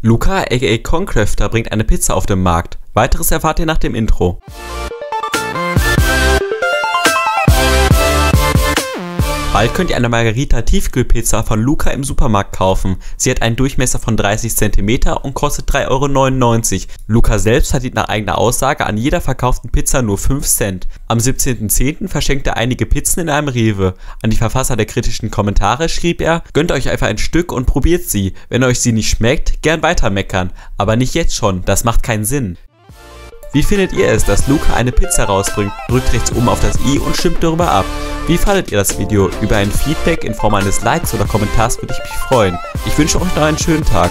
Luca aka Concrafter bringt eine Pizza auf den Markt. Weiteres erfahrt ihr nach dem Intro. Bald könnt ihr eine Margarita Tiefkühlpizza von Luca im Supermarkt kaufen. Sie hat einen Durchmesser von 30 cm und kostet 3,99 Euro. Luca selbst verdient nach eigener Aussage an jeder verkauften Pizza nur 5 Cent. Am 17.10. verschenkte er einige Pizzen in einem Rewe. An die Verfasser der kritischen Kommentare schrieb er, gönnt euch einfach ein Stück und probiert sie. Wenn euch sie nicht schmeckt, gern weiter meckern. Aber nicht jetzt schon, das macht keinen Sinn. Wie findet ihr es, dass Luca eine Pizza rausbringt? Drückt rechts oben auf das i und stimmt darüber ab. Wie fandet ihr das Video? Über ein Feedback in Form eines Likes oder Kommentars würde ich mich freuen. Ich wünsche euch noch einen schönen Tag.